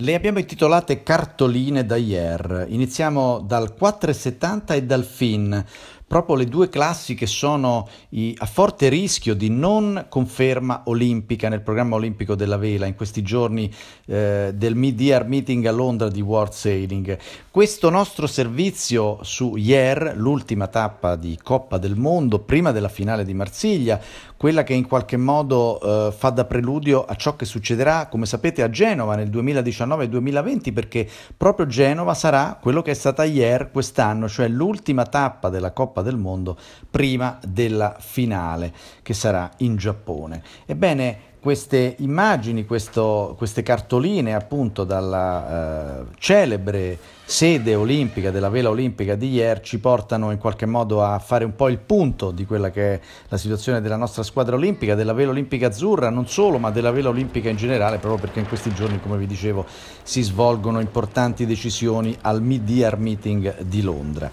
Le abbiamo intitolate Cartoline da Ier. Iniziamo dal 4,70 e dal fin proprio le due classi che sono i, a forte rischio di non conferma olimpica nel programma olimpico della vela in questi giorni eh, del mid-year meeting a Londra di World Sailing. Questo nostro servizio su Ier, l'ultima tappa di Coppa del Mondo, prima della finale di Marsiglia, quella che in qualche modo eh, fa da preludio a ciò che succederà, come sapete, a Genova nel 2019-2020, perché proprio Genova sarà quello che è stata Ier quest'anno, cioè l'ultima tappa della Coppa Coppa del Mondo prima della finale che sarà in Giappone. Ebbene, queste immagini, questo, queste cartoline appunto dalla eh, celebre sede olimpica della vela olimpica di ieri ci portano in qualche modo a fare un po' il punto di quella che è la situazione della nostra squadra olimpica, della vela olimpica azzurra, non solo, ma della vela olimpica in generale, proprio perché in questi giorni, come vi dicevo, si svolgono importanti decisioni al mid-year meeting di Londra.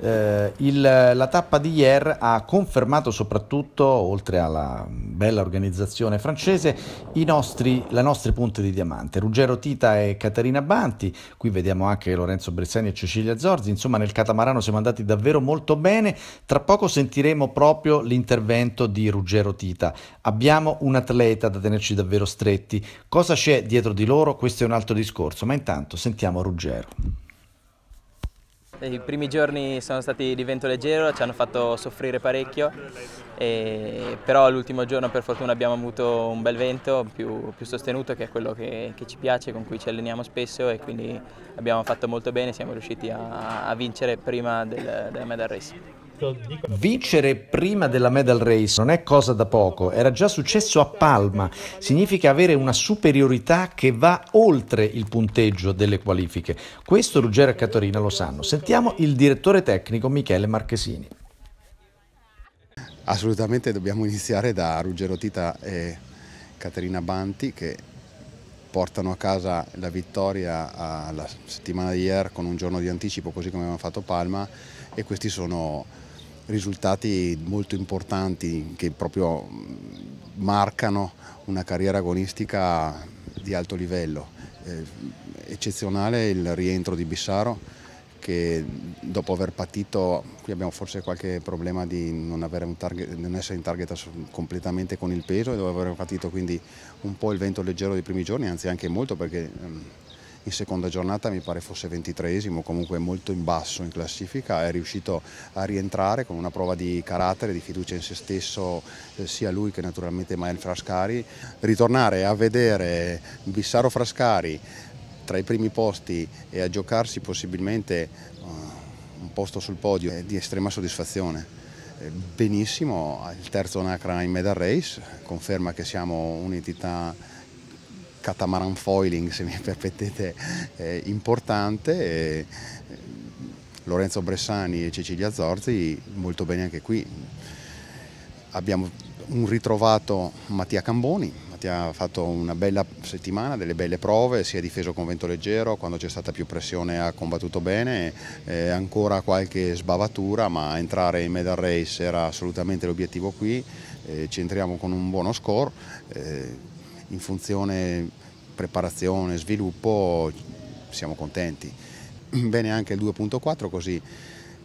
Eh, il, la tappa di ieri ha confermato soprattutto, oltre alla bella organizzazione francese, nostri, le nostre punte di diamante. Ruggero Tita e Caterina Banti, qui vediamo anche Lorenzo Bressani e Cecilia Zorzi, insomma nel catamarano siamo andati davvero molto bene, tra poco sentiremo proprio l'intervento di Ruggero Tita. Abbiamo un atleta da tenerci davvero stretti, cosa c'è dietro di loro? Questo è un altro discorso, ma intanto sentiamo Ruggero. I primi giorni sono stati di vento leggero, ci hanno fatto soffrire parecchio, e, però l'ultimo giorno per fortuna abbiamo avuto un bel vento più, più sostenuto che è quello che, che, ci piace, con cui ci alleniamo spesso e quindi abbiamo fatto molto bene, siamo riusciti a, a vincere prima del, della medal race. Vincere prima della medal race non è cosa da poco, era già successo a Palma, significa avere una superiorità che va oltre il punteggio delle qualifiche. Questo Ruggero e Catorina lo sanno. Sentiamo il direttore tecnico Michele Marchesini. Assolutamente dobbiamo iniziare da Ruggero Tita e Caterina Banti che portano a casa la vittoria alla settimana di ieri con un giorno di anticipo così come avevamo fatto Palma e questi sono risultati molto importanti che proprio marcano una carriera agonistica di alto livello. Eh, eccezionale il rientro di Bissaro che dopo aver patito, qui abbiamo forse qualche problema di non, target, non essere in target completamente con il peso e dopo aver patito quindi un po' il vento leggero dei primi giorni, anzi anche molto perché ehm, in seconda giornata mi pare fosse ventitreesimo, comunque molto in basso in classifica, è riuscito a rientrare con una prova di carattere, di fiducia in se stesso, eh, sia lui che naturalmente Mael Frascari. Ritornare a vedere Bissaro Frascari tra i primi posti e a giocarsi possibilmente uh, un posto sul podio è di estrema soddisfazione. Eh, benissimo, il terzo Nacra in medal race, conferma che siamo un'entità catamaran foiling, se mi permettete, eh, importante. Lorenzo Bressani e Cecilia Zorzi molto bene anche qui. Abbiamo un ritrovato Mattia Camboni, Mattia ha fatto una bella settimana, delle belle prove, si è difeso con vento leggero, quando c'è stata più pressione ha combattuto bene, eh, ancora qualche sbavatura ma entrare in medal race era assolutamente l'obiettivo qui, eh, ci entriamo con un buono score. Eh, in funzione preparazione, sviluppo siamo contenti. Bene anche il 2.4 così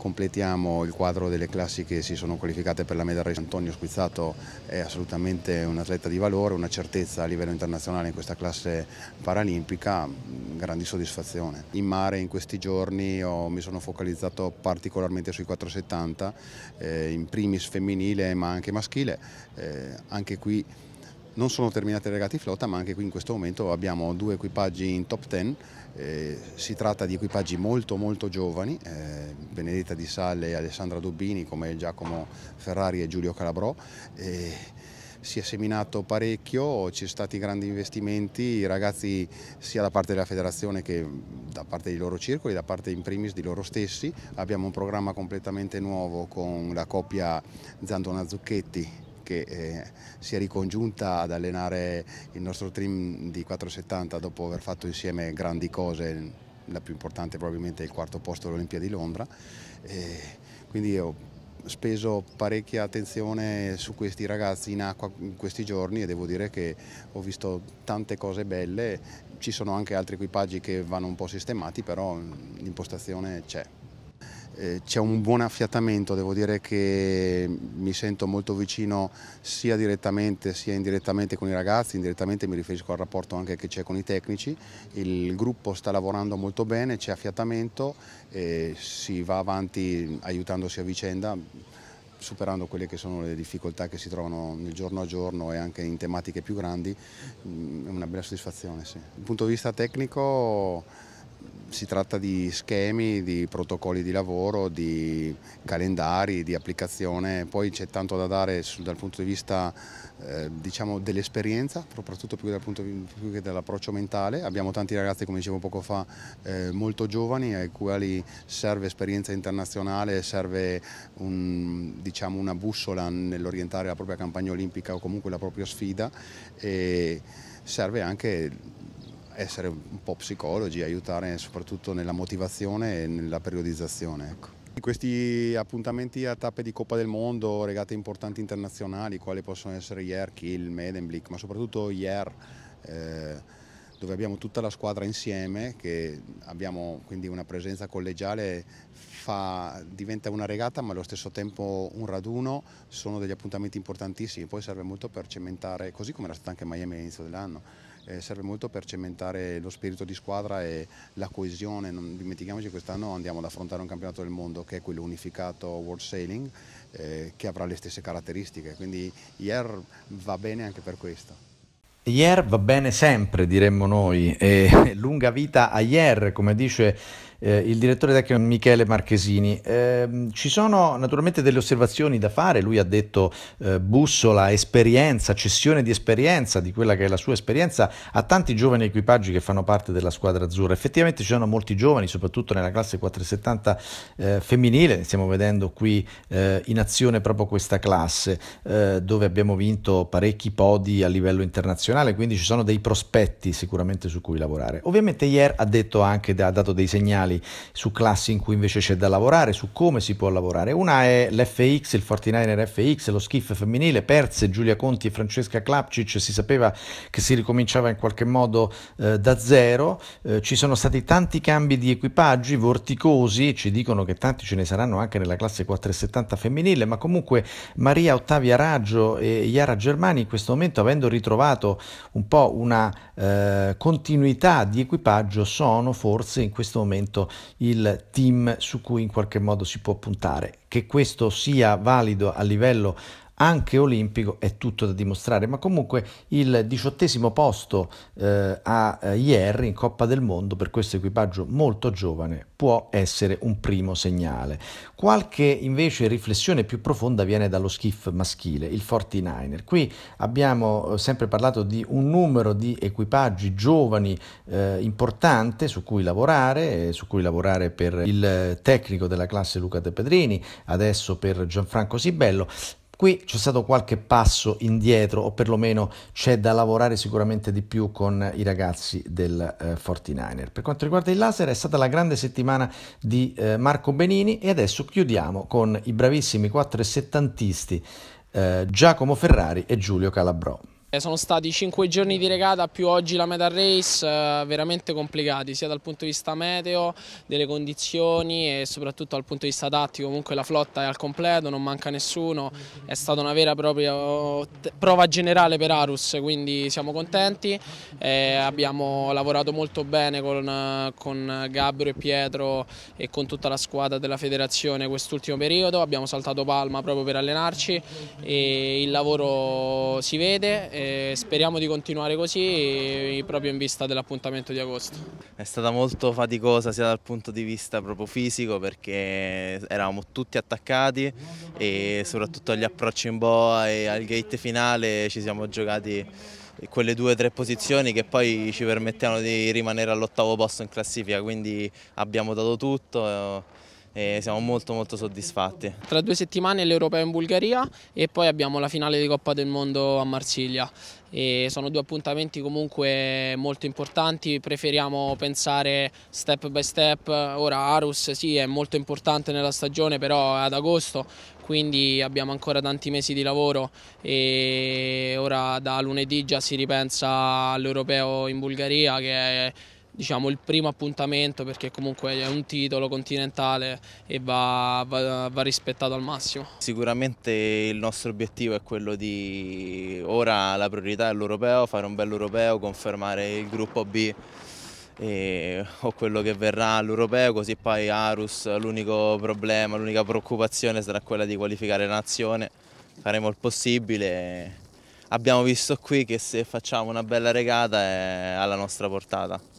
completiamo il quadro delle classi che si sono qualificate per la medaglia. Antonio Squizzato è assolutamente un atleta di valore, una certezza a livello internazionale in questa classe paralimpica, grandi soddisfazione. In mare in questi giorni ho, mi sono focalizzato particolarmente sui 470, eh, in primis femminile ma anche maschile, eh, anche qui non sono terminate le regate flotta, ma anche qui in questo momento abbiamo due equipaggi in top 10. Eh, si tratta di equipaggi molto molto giovani, eh, Benedetta Di Salle e Alessandra Dubbini come Giacomo Ferrari e Giulio Calabrò. Eh, si è seminato parecchio, ci sono stati grandi investimenti, i ragazzi sia da parte della federazione che da parte dei loro circoli, da parte in primis di loro stessi. Abbiamo un programma completamente nuovo con la coppia Zandona Zucchetti che eh, si è ricongiunta ad allenare il nostro team di 470 dopo aver fatto insieme grandi cose, la più importante probabilmente è il quarto posto alle Olimpiadi di Londra. E quindi io speso parecchia attenzione su questi ragazzi in acqua in questi giorni e devo dire che ho visto tante cose belle, ci sono anche altri equipaggi che vanno un po' sistemati, però l'impostazione c'è. Eh, c'è un buon affiatamento, devo dire che mi sento molto vicino sia direttamente sia indirettamente con i ragazzi, indirettamente mi riferisco al rapporto anche che c'è con i tecnici, il gruppo sta lavorando molto bene, c'è affiatamento si va avanti aiutandosi a vicenda superando quelle che sono le difficoltà che si trovano nel giorno a giorno e anche in tematiche più grandi, mm, è una bella soddisfazione. Sì. Dal punto di vista tecnico si tratta di schemi, di protocolli di lavoro, di calendari, di applicazione, poi c'è tanto da dare dal punto di vista eh, diciamo dell'esperienza, soprattutto più dal punto di vista dell'approccio mentale. Abbiamo tanti ragazzi, come dicevo poco fa, eh, molto giovani ai quali serve esperienza internazionale, serve un, diciamo, una bussola nell'orientare la propria campagna olimpica o comunque la propria sfida e serve anche essere un po' psicologi, aiutare soprattutto nella motivazione e nella periodizzazione. Ecco. Questi appuntamenti a tappe di Coppa del Mondo, regate importanti internazionali, quali possono essere Ier, Kiel, Medemblik, ma soprattutto Ier, eh, dove abbiamo tutta la squadra insieme, che abbiamo quindi una presenza collegiale, fa, diventa una regata ma allo stesso tempo un raduno, sono degli appuntamenti importantissimi, poi serve molto per cementare, così come era stato anche Miami all'inizio dell'anno, eh, serve molto per cementare lo spirito di squadra e la coesione. Non dimentichiamoci che quest'anno andiamo ad affrontare un campionato del mondo che è quello unificato World Sailing, eh, che avrà le stesse caratteristiche, quindi IER va bene anche per questo. IER va bene sempre, diremmo noi, e lunga vita a IER, come dice eh, il direttore tecnico Michele Marchesini. Eh, ci sono naturalmente delle osservazioni da fare, lui ha detto eh, bussola, esperienza, cessione di esperienza, di quella che è la sua esperienza, a tanti giovani equipaggi che fanno parte della squadra azzurra. Effettivamente ci sono molti giovani, soprattutto nella classe 470 eh, femminile, stiamo vedendo qui eh, in azione proprio questa classe, eh, dove abbiamo vinto parecchi podi a livello internazionale, quindi ci sono dei prospetti sicuramente su cui lavorare. Ovviamente ieri ha detto anche, ha dato dei segnali segnali su classi in cui invece c'è da lavorare, su come si può lavorare. Una è l'FX, il 49er FX, lo skiff femminile, perse Giulia Conti e Francesca Klapcic, si sapeva che si ricominciava in qualche modo eh, da zero, eh, ci sono stati tanti cambi di equipaggi vorticosi, ci dicono che tanti ce ne saranno anche nella classe 470 femminile, ma comunque Maria Ottavia Raggio e Iara Germani in questo momento avendo ritrovato un po' una eh, continuità di equipaggio sono forse in questo momento appunto il team su cui in qualche modo si può puntare. Che questo sia valido a livello anche olimpico è tutto da dimostrare, ma comunque il diciottesimo posto eh, a eh, ieri in Coppa del Mondo per questo equipaggio molto giovane può essere un primo segnale. Qualche invece riflessione più profonda viene dallo skiff maschile, il 49er. Qui abbiamo eh, sempre parlato di un numero di equipaggi giovani eh, importante su cui lavorare, su cui lavorare per il tecnico della classe Luca De Pedrini, adesso per Gianfranco Sibello. Qui c'è stato qualche passo indietro o perlomeno c'è da lavorare sicuramente di più con i ragazzi del eh, 49er. Per quanto riguarda il laser è stata la grande settimana di eh, Marco Benini e adesso chiudiamo con i bravissimi quattro settantisti eh, Giacomo Ferrari e Giulio Calabrò. Eh, sono stati 5 giorni di regata più oggi la medal race eh, veramente complicati sia dal punto di vista meteo, delle condizioni e soprattutto dal punto di vista tattico, comunque la flotta è al completo, non manca nessuno, è stata una vera e propria prova generale per Arus, quindi siamo contenti, eh, abbiamo lavorato molto bene con, con Gabbro e Pietro e con tutta la squadra della federazione quest'ultimo periodo, abbiamo saltato Palma proprio per allenarci e il lavoro si vede e speriamo di continuare così proprio in vista dell'appuntamento di agosto. È stata molto faticosa sia dal punto di vista proprio fisico perché eravamo tutti attaccati e soprattutto agli approcci in boa e al gate finale ci siamo giocati quelle due o tre posizioni che poi ci permettevano di rimanere all'ottavo posto in classifica, quindi abbiamo dato tutto e siamo molto molto soddisfatti. Tra due settimane l'Europeo in Bulgaria e poi abbiamo la finale di Coppa del Mondo a Marsiglia. E sono due appuntamenti comunque molto importanti, preferiamo pensare step by step, ora Arus sì è molto importante nella stagione però è ad agosto, quindi abbiamo ancora tanti mesi di lavoro e ora da lunedì già si ripensa all'Europeo in Bulgaria che è diciamo, il primo appuntamento perché comunque è un titolo continentale e va, va, va, rispettato al massimo. Sicuramente il nostro obiettivo è quello di ora la priorità è l'Europeo, fare un bel Europeo, confermare il gruppo B e, o quello che verrà all'Europeo, così poi Arus l'unico problema, l'unica preoccupazione sarà quella di qualificare la nazione, faremo il possibile. Abbiamo visto qui che se facciamo una bella regata è alla nostra portata.